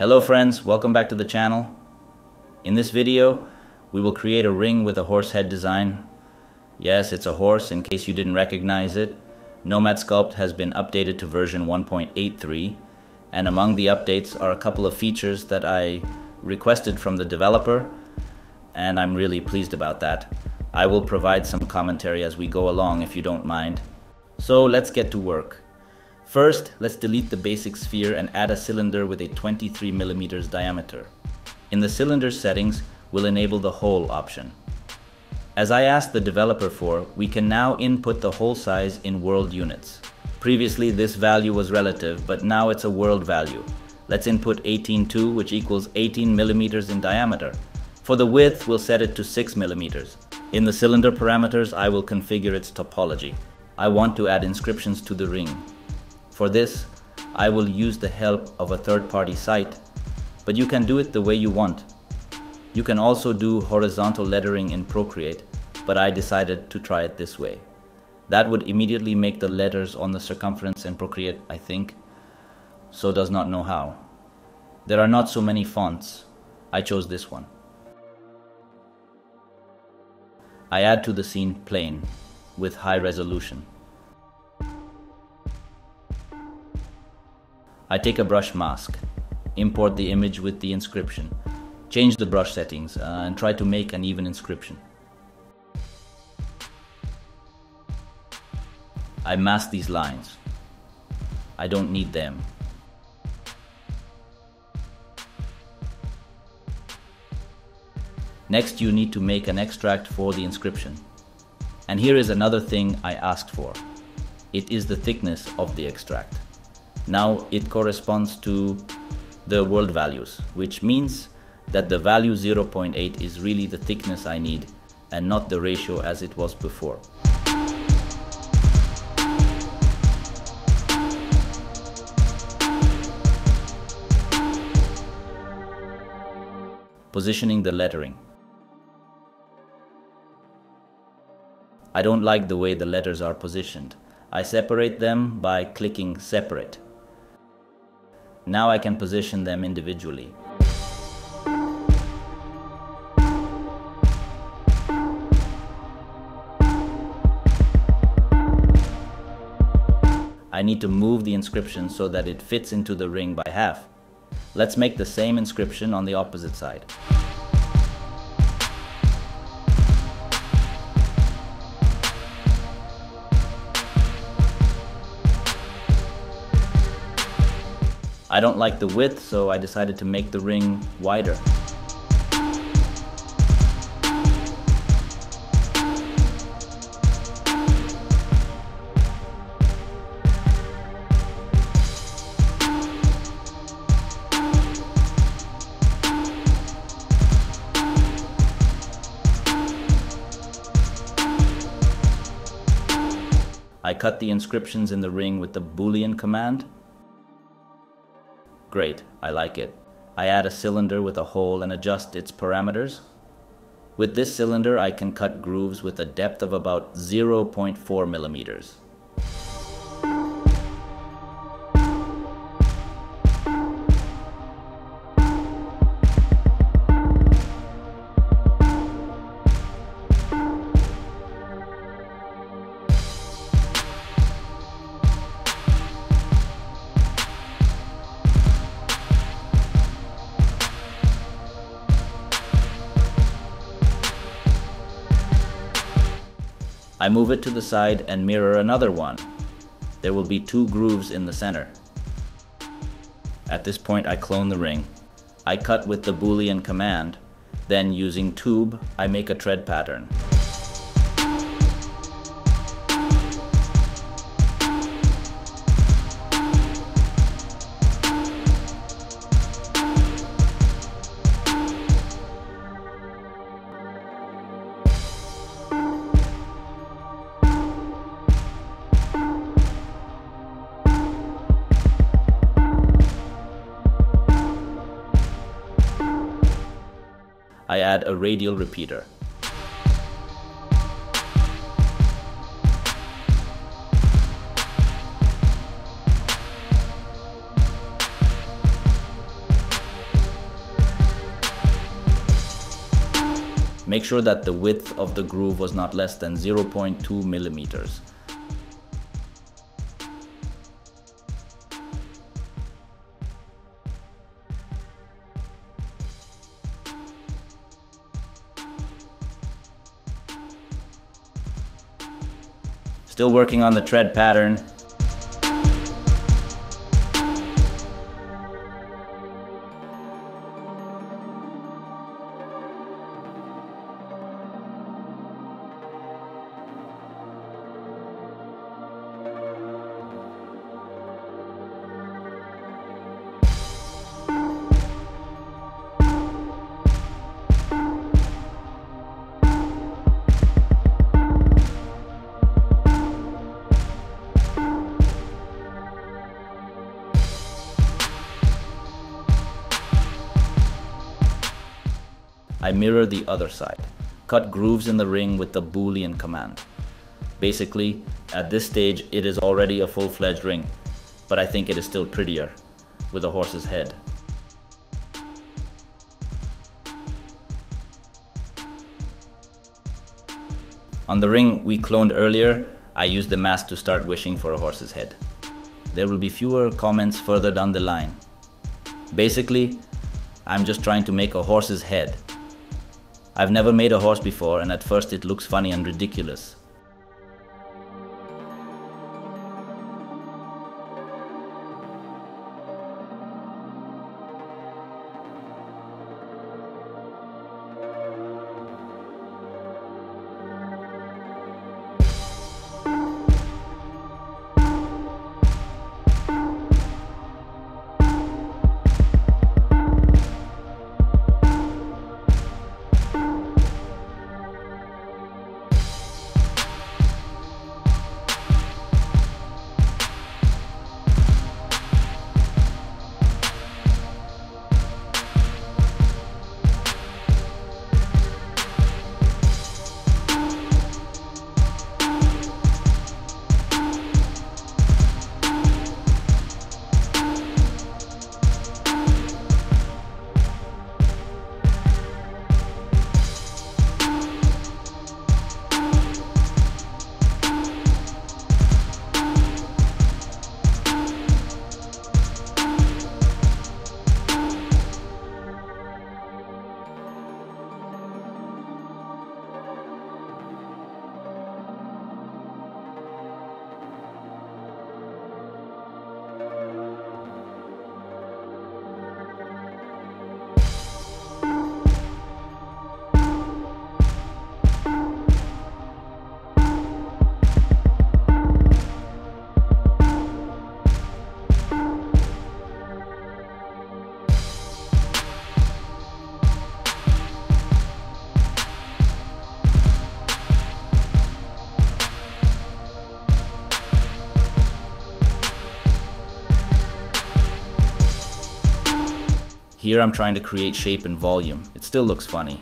Hello friends, welcome back to the channel. In this video, we will create a ring with a horse head design. Yes, it's a horse in case you didn't recognize it. Nomad Sculpt has been updated to version 1.83 and among the updates are a couple of features that I requested from the developer and I'm really pleased about that. I will provide some commentary as we go along if you don't mind. So let's get to work. First, let's delete the basic sphere and add a cylinder with a 23 millimeters diameter. In the cylinder settings, we'll enable the hole option. As I asked the developer for, we can now input the hole size in world units. Previously this value was relative, but now it's a world value. Let's input 18.2 which equals 18 millimeters in diameter. For the width, we'll set it to 6 millimeters. In the cylinder parameters, I will configure its topology. I want to add inscriptions to the ring. For this, I will use the help of a third-party site, but you can do it the way you want. You can also do horizontal lettering in Procreate, but I decided to try it this way. That would immediately make the letters on the circumference in Procreate, I think, so does not know how. There are not so many fonts. I chose this one. I add to the scene plane with high resolution. I take a brush mask, import the image with the inscription, change the brush settings uh, and try to make an even inscription. I mask these lines. I don't need them. Next, you need to make an extract for the inscription. And here is another thing I asked for. It is the thickness of the extract. Now it corresponds to the world values, which means that the value 0.8 is really the thickness I need and not the ratio as it was before. Positioning the lettering. I don't like the way the letters are positioned. I separate them by clicking separate. Now I can position them individually. I need to move the inscription so that it fits into the ring by half. Let's make the same inscription on the opposite side. I don't like the width, so I decided to make the ring wider. I cut the inscriptions in the ring with the boolean command Great, I like it. I add a cylinder with a hole and adjust its parameters. With this cylinder I can cut grooves with a depth of about 0.4 millimeters. Move it to the side and mirror another one. There will be two grooves in the center. At this point I clone the ring. I cut with the boolean command, then using tube I make a tread pattern. add a radial repeater. Make sure that the width of the groove was not less than 0.2 millimeters. Still working on the tread pattern. I mirror the other side. Cut grooves in the ring with the boolean command. Basically, at this stage it is already a full-fledged ring, but I think it is still prettier, with a horse's head. On the ring we cloned earlier, I used the mask to start wishing for a horse's head. There will be fewer comments further down the line. Basically, I'm just trying to make a horse's head I've never made a horse before and at first it looks funny and ridiculous. Here I'm trying to create shape and volume. It still looks funny.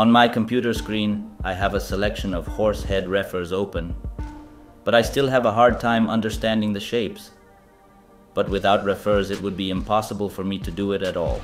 On my computer screen, I have a selection of horse head refers open, but I still have a hard time understanding the shapes. But without refers, it would be impossible for me to do it at all.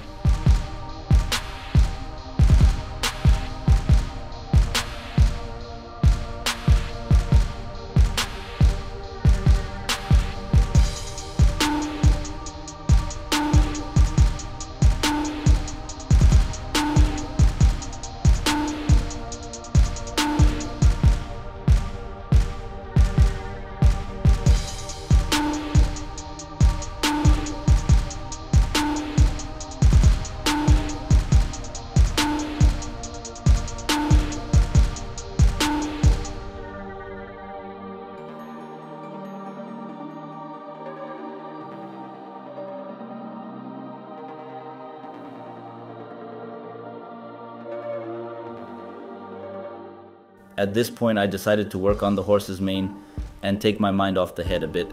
At this point, I decided to work on the horse's mane and take my mind off the head a bit.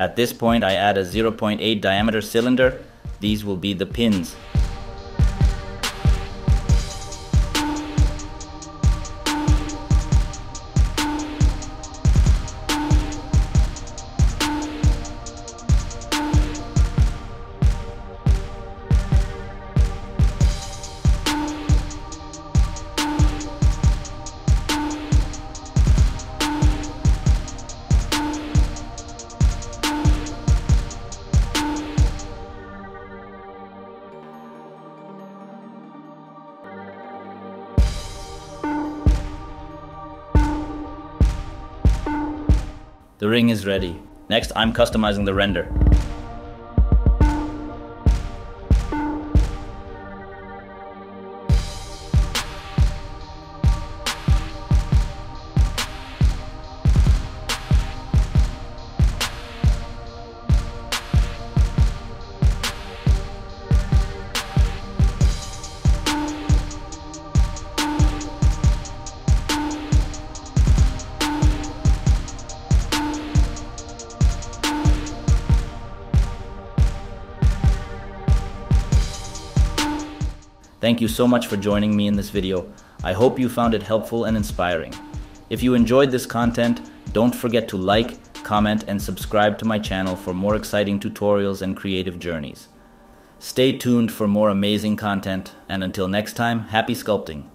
At this point I add a 0.8 diameter cylinder. These will be the pins. The ring is ready. Next, I'm customizing the render. Thank you so much for joining me in this video. I hope you found it helpful and inspiring. If you enjoyed this content, don't forget to like, comment, and subscribe to my channel for more exciting tutorials and creative journeys. Stay tuned for more amazing content, and until next time, happy sculpting!